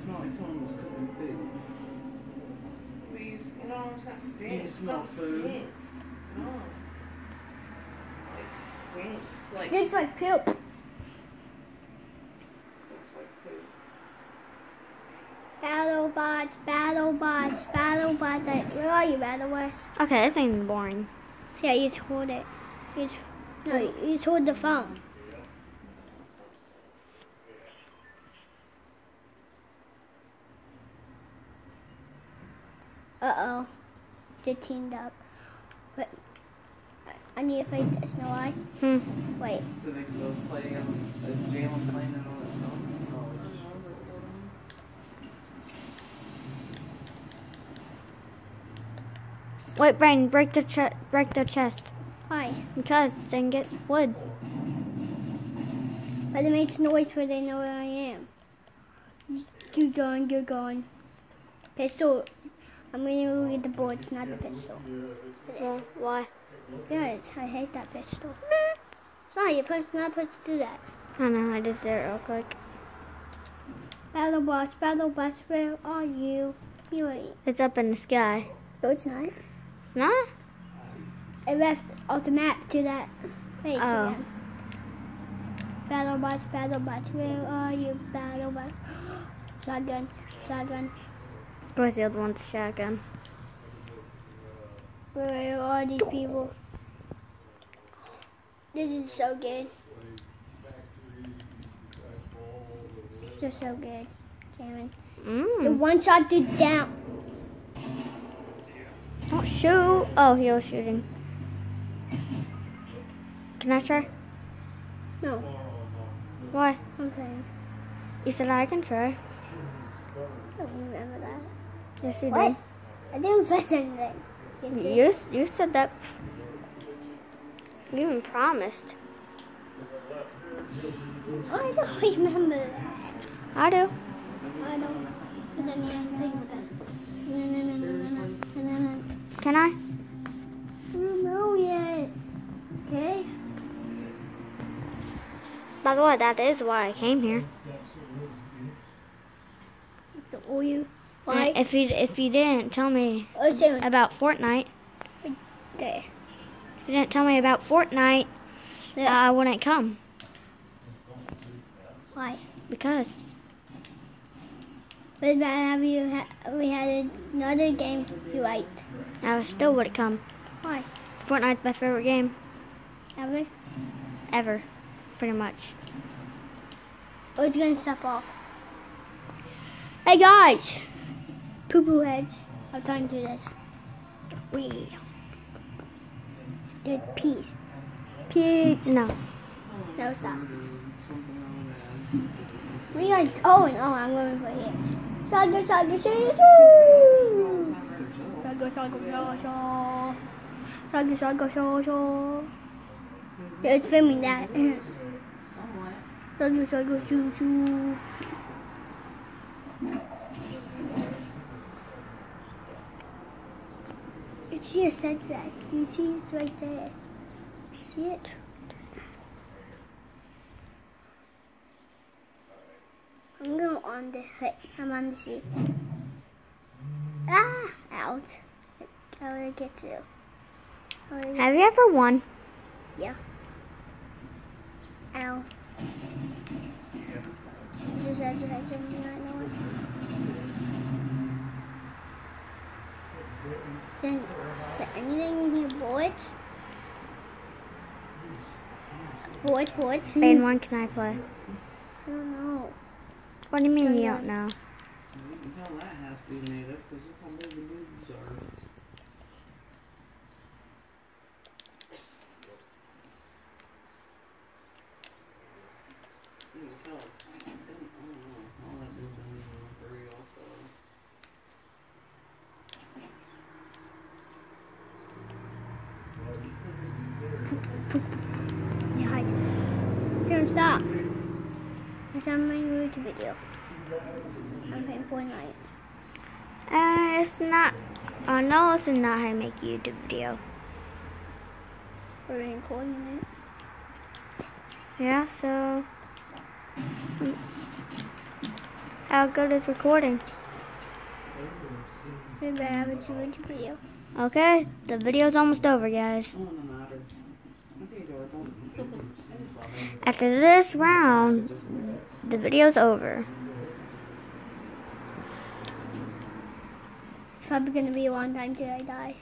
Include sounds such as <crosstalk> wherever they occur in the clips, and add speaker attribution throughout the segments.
Speaker 1: smelled like someone was cooking food.
Speaker 2: But you, know what I'm
Speaker 1: trying
Speaker 2: stinks. No. Like, stinks.
Speaker 3: Stinks like poop.
Speaker 2: Stinks like poop.
Speaker 3: BattleBots, BattleBots, BattleBots. Where are you, BattleBots?
Speaker 4: Okay, this ain't boring.
Speaker 3: Yeah, you told it. You, no, you told the phone. Uh oh. They teamed up. But I need to fight this, know why?
Speaker 4: Hmm.
Speaker 3: Wait.
Speaker 1: So they can both play um, as Jalen playing and all that stuff.
Speaker 4: Wait, Brian, break the ch- break the chest
Speaker 3: Why?
Speaker 4: because then gets wood.
Speaker 3: But it makes noise where they know where I am. Keep going, keep going. Pistol. I'm gonna read the bullets, not the pistol.
Speaker 4: Well, why?
Speaker 3: Yes, I hate that pistol. Sorry, you're supposed- not supposed to do that.
Speaker 4: I know. I just did it real quick.
Speaker 3: Battle bus, battle bus, where are you? You ain't.
Speaker 4: It's up in the sky.
Speaker 3: No, it's not.
Speaker 4: It's not.
Speaker 3: It left off the map to that place
Speaker 4: Oh.
Speaker 3: again. Battle bus, battle bus, where are you? Battle bus. <gasps> Shotgun, shotgun.
Speaker 4: Course, the other one's shotgun.
Speaker 3: Where are all these people? This is so good. This is so good. Cameron. The
Speaker 4: Mm.
Speaker 3: one shot dude down.
Speaker 4: Don't shoot. Oh, he was shooting. Can I try?
Speaker 3: No.
Speaker 4: Why?
Speaker 3: Okay.
Speaker 4: You said I can try.
Speaker 3: I don't remember that.
Speaker 4: Yes, you
Speaker 3: what? did. I didn't fetch anything. You,
Speaker 4: you said that. You even promised.
Speaker 3: I don't remember that.
Speaker 4: I do.
Speaker 3: I don't. I didn't.
Speaker 4: Can I?
Speaker 3: I don't know yet. Okay.
Speaker 4: By the way, that is why I came here.
Speaker 3: The
Speaker 4: oil.
Speaker 3: Why?
Speaker 4: If you if you didn't tell me
Speaker 3: Oh,
Speaker 4: about Fortnite,
Speaker 3: Okay.
Speaker 4: if you didn't tell me about Fortnite,
Speaker 3: Yeah.
Speaker 4: I wouldn't come
Speaker 3: Why?
Speaker 4: because
Speaker 3: But about have you ha- we had another game you liked?
Speaker 4: I still wouldn't come.
Speaker 3: Why?
Speaker 4: Fortnite's my favorite game
Speaker 3: Ever?
Speaker 4: ever, pretty much.
Speaker 3: Oh, it's gonna stop off. Hey guys! Poo poo heads. I'm trying to do this. We. Did peace. Peace.
Speaker 4: No.
Speaker 3: No, stop.
Speaker 1: Something on that.
Speaker 3: Where you guys going? Oh, I'm going for here. Saga, saga, saga, saga, saga, saga, saga. Saga, saga, saga, saga. It's filming that.
Speaker 1: Somewhat. <clears throat>
Speaker 3: Saga, saga, shoo, shoo. You see a sunset. You see it's right there. See it? I'm going on the hut. I'm on the sea. Ah, out. How would I get to? How would
Speaker 4: Have you ever won? Yeah.
Speaker 3: Ow. Just had to hide something right now. Can, is anything in here bullets? Bullets, bullets?
Speaker 4: And one can I play?
Speaker 3: I don't know.
Speaker 4: What do you mean you don't know?
Speaker 1: You that has to be made up because look how big the boobs are. You can tell it's, I don't know, all that dude doesn't even look real, so.
Speaker 3: You hide. Here, stop. It's on my YouTube video. I'm playing Fortnite.
Speaker 4: Uh, it's not. Uh, no, is not how I make a YouTube video.
Speaker 3: We're recording it.
Speaker 4: Yeah, so. How good is recording?
Speaker 3: Maybe I have a two-inch video.
Speaker 4: Okay, the video's almost over, guys.
Speaker 1: Oh, no matter. Okay, adorable.
Speaker 4: After this round, the video's over.
Speaker 3: It's probably gonna be a long time till I die.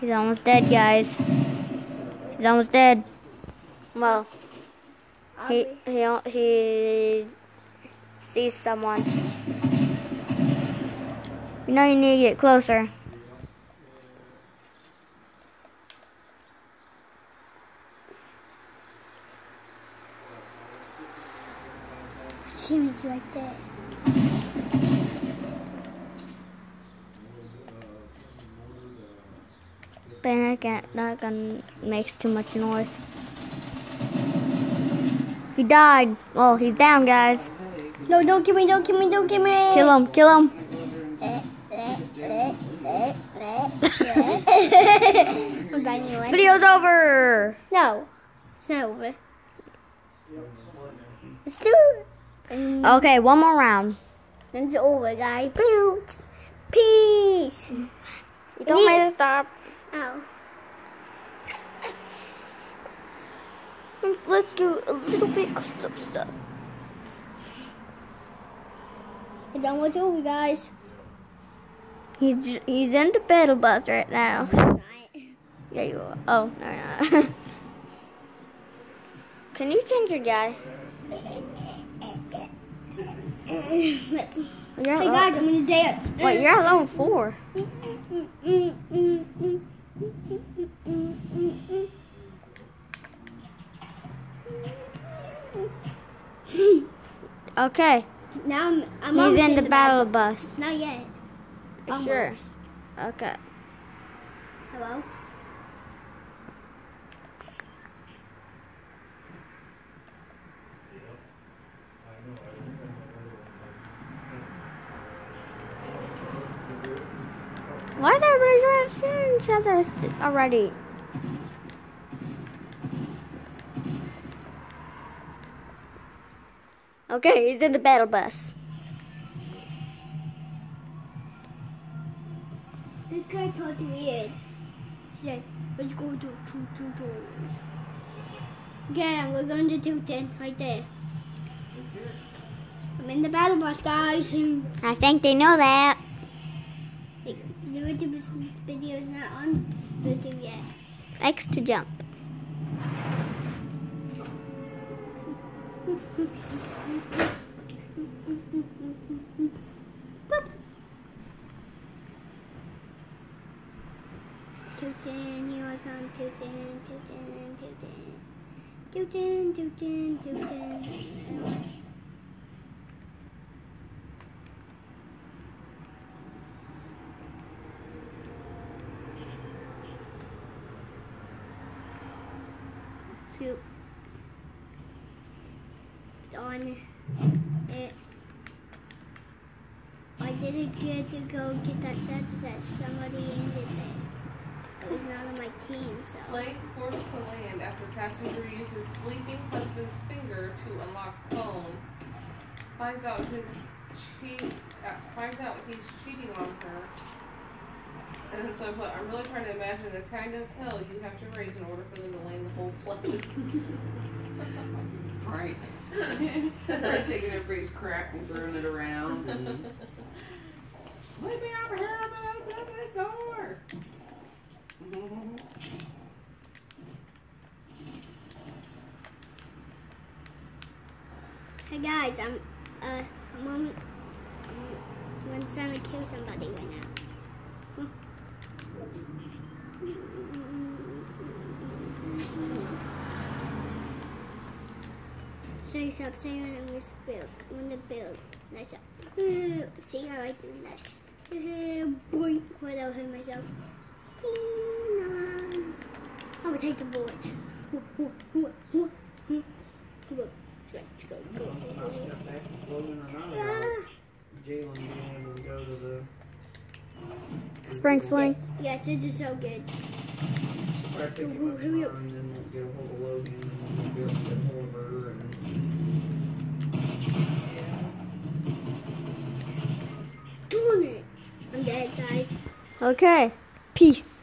Speaker 4: He's almost dead, guys. He's almost dead. Well,
Speaker 3: I'll
Speaker 4: he he he sees someone. You know you need to get closer.
Speaker 3: Jimmy's right there.
Speaker 4: But I can't, that gun makes too much noise. He died. Oh, he's down, guys.
Speaker 3: No, don't kill me, don't kill me, don't kill me.
Speaker 4: Kill him, kill him.
Speaker 3: I'm. <laughs>
Speaker 4: Video's over.
Speaker 3: No, it's not over. It's two. And
Speaker 4: Okay, one more round.
Speaker 3: then it's over, guys. Peace.
Speaker 4: You told me to stop.
Speaker 3: Ow.
Speaker 4: Let's do a little bit closer.
Speaker 3: And then what's over, guys?
Speaker 4: He's he's in the battle bus right now. Yeah, you are. Oh, no, no. <laughs> Can you change your guy?
Speaker 3: hey
Speaker 4: at
Speaker 3: guys, I'm gonna dance.
Speaker 4: wait, you're at level four. <laughs> Okay,
Speaker 3: Now I'm, I'm
Speaker 4: he's
Speaker 3: almost
Speaker 4: in the battle bus.
Speaker 3: Not yet. Almost.
Speaker 4: Sure. Okay.
Speaker 3: Hello?
Speaker 4: Why is everybody trying to shoot each other already? Okay, he's in the battle bus.
Speaker 3: This guy thought weird. He said, let's go to two two doors. Yeah, we're going to Tilton, right there. I'm in the battle bus, guys.
Speaker 4: I think they know that.
Speaker 3: YouTube video is not on YouTube yet.
Speaker 4: X to jump.
Speaker 3: Boop. Tilton, here I come, Tilton, Tilton, Tilton. Tilton, Tilton, Tilton. On it. I didn't get to go get that census that somebody ended there. It was not on my team, so.
Speaker 2: Plane forced to land after passenger uses sleeping husband's finger to unlock phone. Finds out his cheat. Uh, finds out he's cheating on her. And then so, but I'm really trying to imagine the kind of hell you have to raise in order for them to land the whole plane. <laughs>
Speaker 1: Right. Right, taking everybody's crap and throwing it around. And... Let me over here, I'm gonna open this door.
Speaker 3: Hey guys, I'm uh I'm on, I'm trying to kill somebody right now. Say something and we build. I'm gonna build. Nice up. See how I do that? Uh, boy, without hurt myself. Ding-dong. I will take the bullets. Let's go.
Speaker 1: Floating around.
Speaker 3: Ah.
Speaker 1: Jalen being able to go to the
Speaker 4: Spring fling.
Speaker 1: Yes, this is so good.
Speaker 3: If I pick him up
Speaker 1: Hurry up.
Speaker 4: Okay. Peace.